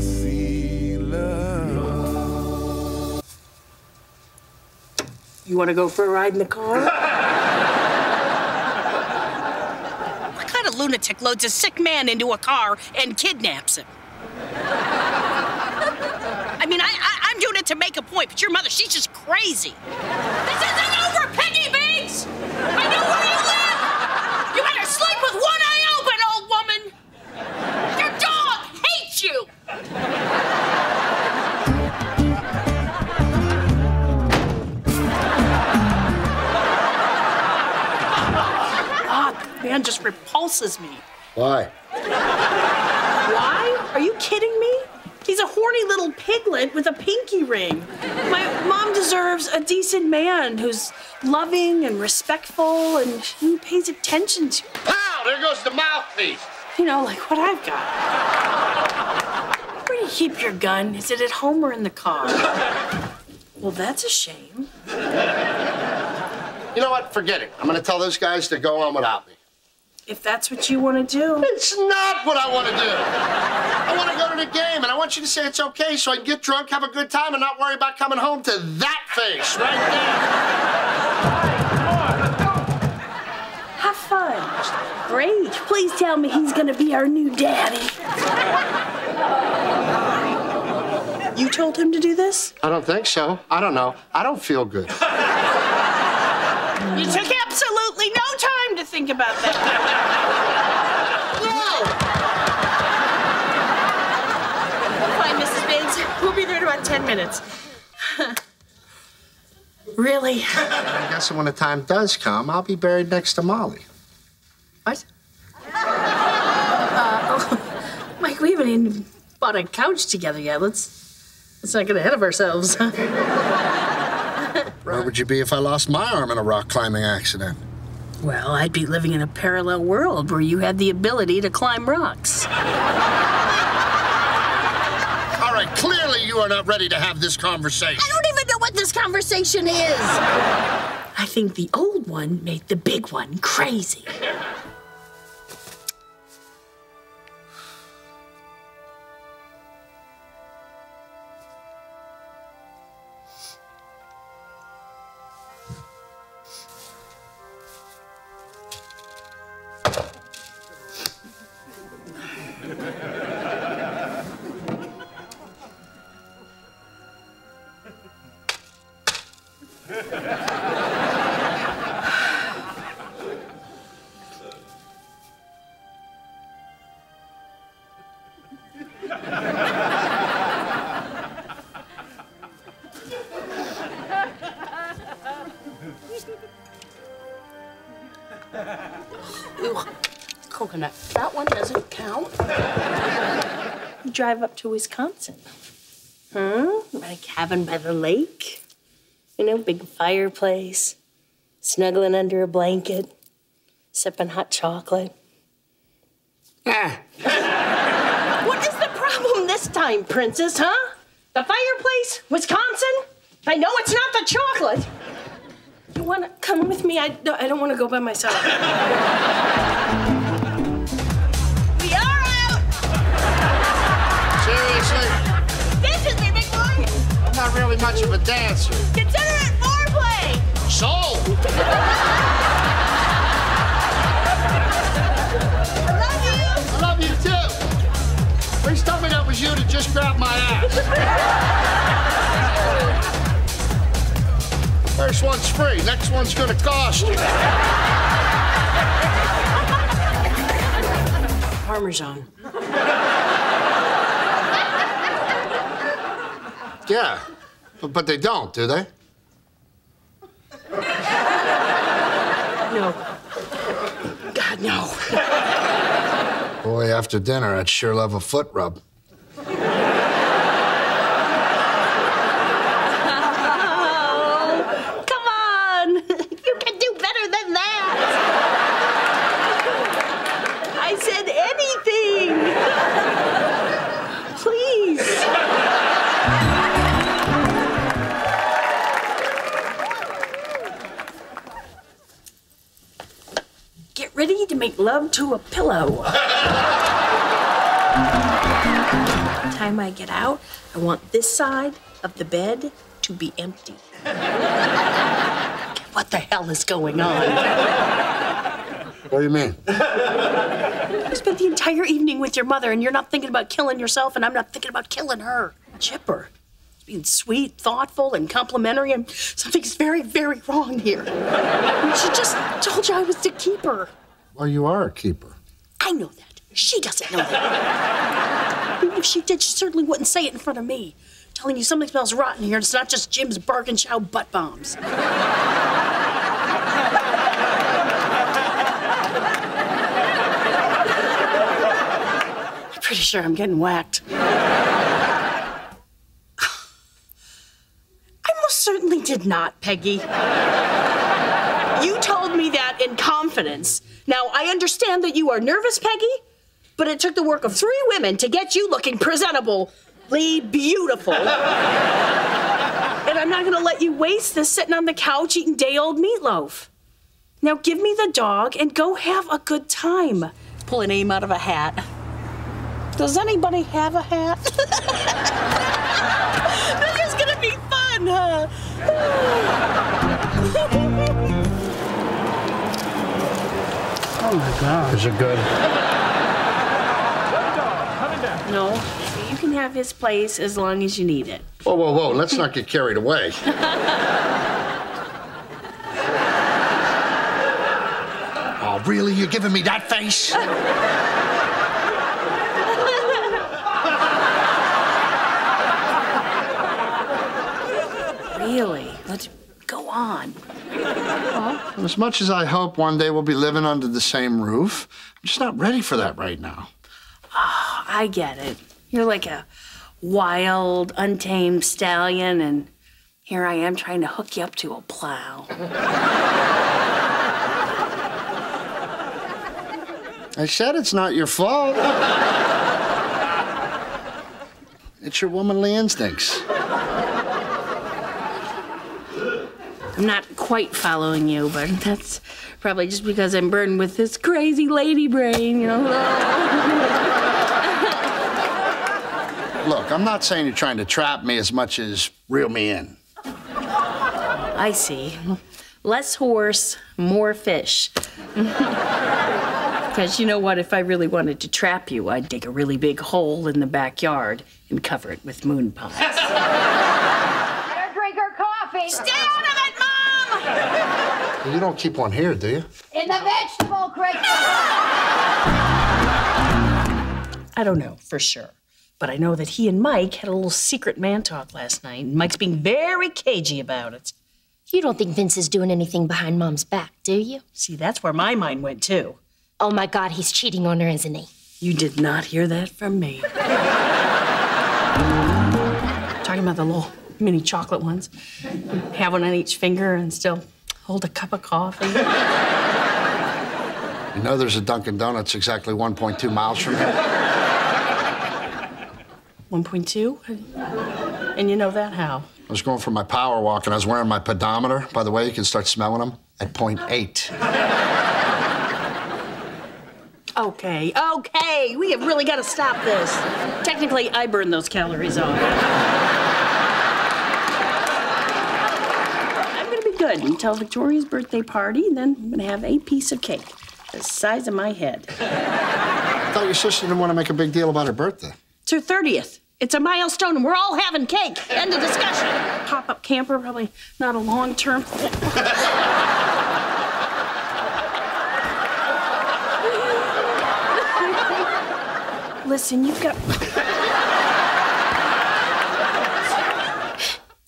See love. You want to go for a ride in the car? What kind of lunatic loads a sick man into a car and kidnaps him? I mean, I, I, I'm doing it to make a point, but your mother, she's just crazy. This isn't man just repulses me. Why? Why? Are you kidding me? He's a horny little piglet with a pinky ring. My mom deserves a decent man who's loving and respectful and who pays attention to, Pow! There goes the mouthpiece. you know, like what I've got. Where do you keep your gun? Is it at home or in the car? Well, that's a shame. You know what? Forget it. I'm going to tell those guys to go on without me. If that's what you want to do. It's not what I want to do. I want to go to the game, and I want you to say it's okay so I can get drunk, have a good time, and not worry about coming home to that face right there. Come on, let's go. Have fun. Great. Please tell me he's going to be our new daddy. You told him to do this? I don't think so. I don't know. I don't feel good. You took absolutely no time to think about that. Fine, Mrs. Biggs. We'll be there in about 10 minutes. really? I guess when the time does come, I'll be buried next to Molly. What? Uh, oh, Mike, we haven't even bought a couch together yet. Let's, let's not get ahead of ourselves. Where would you be if I lost my arm in a rock climbing accident? Well, I'd be living in a parallel world where you had the ability to climb rocks. All right, clearly you are not ready to have this conversation. I don't even know what this conversation is. I think the old one made the big one crazy. Ooh, coconut. That one doesn't count. Drive up to Wisconsin. Hmm? At a cabin by the lake. You know, big fireplace. Snuggling under a blanket. Sipping hot chocolate. Ah. what is the problem this time, Princess, huh? The fireplace? Wisconsin? I know it's not the chocolate. You want to come with me? I don't, I don't want to go by myself. I'm not much of a dancer. Consider it foreplay! Sold! I love you! I love you too. Please tell me that was you that just grabbed my ass. First one's free, next one's gonna cost you. Parmesan. Yeah, but, but they don't, do they? No. God, no. Boy, after dinner, I'd sure love a foot rub. Ready to make love to a pillow. Time I get out, I want this side of the bed to be empty. what the hell is going on? What do you mean? You spent the entire evening with your mother, and you're not thinking about killing yourself, and I'm not thinking about killing her. Chipper. Being sweet, thoughtful, and complimentary, and something's very, very wrong here. She just told you I was to keep her. Well, you are a keeper. I know that. She doesn't know that. If she did, she certainly wouldn't say it in front of me. Telling you something smells rotten here, and it's not just Jim's Barganshow butt bombs. I'm pretty sure I'm getting whacked. I most certainly did not, Peggy. You told me that in confidence. Now, I understand that you are nervous, Peggy, but it took the work of three women to get you looking presentably beautiful. and I'm not gonna let you waste this sitting on the couch eating day old meatloaf. Now, give me the dog and go have a good time. Pull a name out of a hat. Does anybody have a hat? Oh my God. Is it good? No, you can have his place as long as you need it. Whoa, whoa, whoa. Let's not get carried away. oh, really? You're giving me that face? Really? Let's go on. As much as I hope one day we'll be living under the same roof, I'm just not ready for that right now. Oh, I get it. You're like a wild, untamed stallion, and here I am trying to hook you up to a plow. I said it's not your fault. It's your womanly instincts. I'm not quite following you, but that's probably just because I'm burdened with this crazy lady brain, you know? Look, I'm not saying you're trying to trap me as much as reel me in. I see. Less horse, more fish. Because you know what? If I really wanted to trap you, I'd dig a really big hole in the backyard and cover it with moon pies. Let her drink her coffee. Stay out of it, Mom! You don't keep one here, do you? In the vegetable crate. I don't know for sure. But I know that he and Mike had a little secret man talk last night, and Mike's being very cagey about it. You don't think Vince is doing anything behind Mom's back, do you? See, that's where my mind went too. Oh my God, he's cheating on her, isn't he? You did not hear that from me. Talking about the little mini chocolate ones. Have one on each finger and still hold a cup of coffee. You know there's a Dunkin' Donuts exactly 1.2 miles from here? 1.2? And you know that how? I was going for my power walk and I was wearing my pedometer. By the way, you can start smelling them at point eight. Okay, okay, we have really got to stop this. Technically, I burned those calories off. I'm gonna be good until Victoria's birthday party, and then I'm gonna have a piece of cake the size of my head. I thought your sister didn't want to make a big deal about her birthday. It's her 30th. It's a milestone, and we're all having cake. End of discussion. Pop up camper, probably not a long term. Listen, you've got.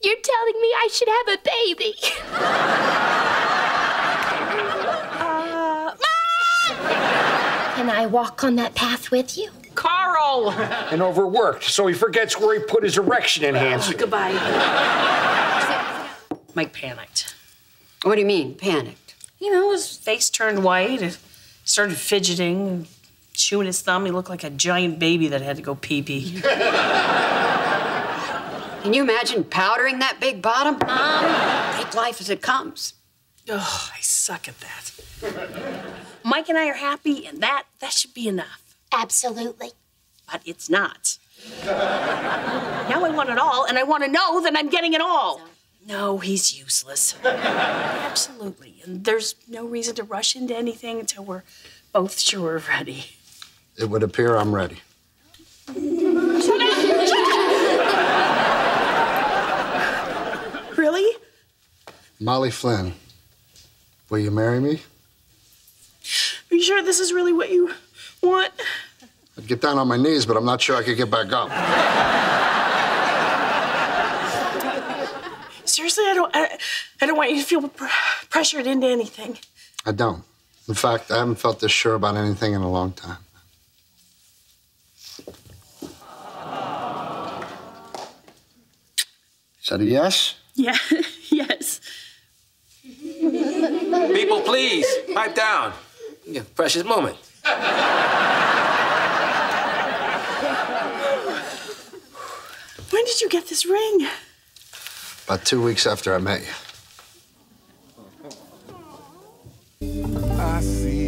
You're telling me I should have a baby. Uh, Can I walk on that path with you? Carl! and overworked, so he forgets where he put his erection enhancer. Goodbye. Mike panicked. What do you mean, panicked? You know, his face turned white. He started fidgeting, and chewing his thumb. He looked like a giant baby that had to go pee pee. Can you imagine powdering that big bottom? Mom, take life as it comes. Oh, I suck at that. Mike and I are happy, and that that should be enough. Absolutely. But it's not. Now I want it all, and I want to know that I'm getting it all. No, he's useless. Absolutely. And there's no reason to rush into anything until we're both sure we're ready. It would appear I'm ready. Really? Molly Flynn, will you marry me? Are you sure this is really what you want? I'd get down on my knees, but I'm not sure I could get back up. Seriously, I don't. I, I don't want you to feel pr- pressured into anything. I don't. In fact, I haven't felt this sure about anything in a long time. Is that a yes? Yeah. yes. People, please, pipe down. Yeah, precious moment. When did you get this ring? About two weeks after I met you. I see love.